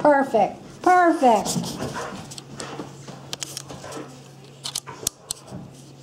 perfect, perfect.